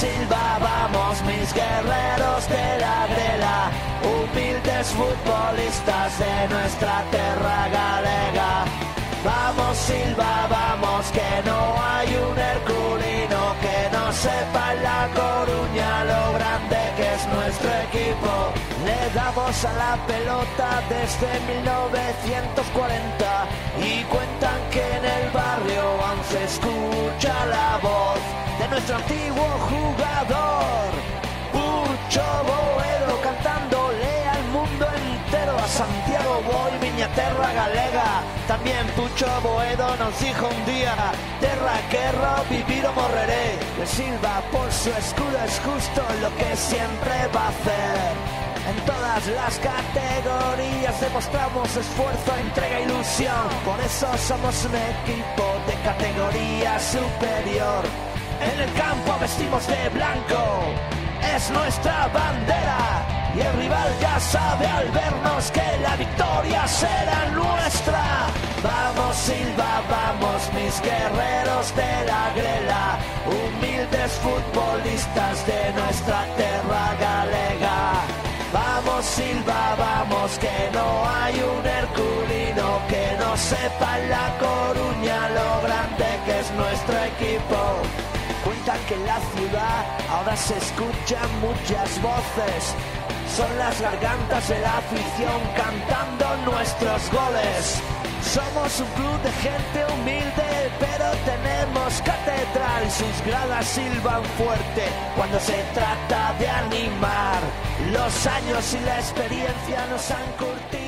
Silva, vamos mis guerreros de la grela, humildes futbolistas de nuestra tierra galega. Vamos Silva, vamos que no hay un herculino que no sepa en La Coruña lo grande que es nuestro equipo. Le damos a la pelota desde 1940 y cuentan que en el barrio aún se escucha la nuestro antiguo jugador, Pucho Boedo, cantándole al mundo entero a Santiago Boy, miña terra galega. También Pucho Boedo nos dijo un día, terra querro, vivir o morreré. Le Silva por su escudo es justo lo que siempre va a hacer. En todas las categorías demostramos esfuerzo, entrega, ilusión. Por eso somos un equipo de categoría superior. En el campo vestimos de blanco, es nuestra bandera. Y el rival ya sabe al vernos que la victoria será nuestra. Vamos Silva, vamos mis guerreros de la grela, humildes futbolistas de nuestra tierra galega. Vamos Silva, vamos que no hay un herculino que no sepa en la Coruña lo grande que es nuestro equipo. Cuentan que en la ciudad ahora se escuchan muchas voces. Son las gargantas de la afición cantando nuestros goles. Somos un club de gente humilde, pero tenemos catedral. Sus gradas silban fuerte cuando se trata de animar. Los años y la experiencia nos han curtido.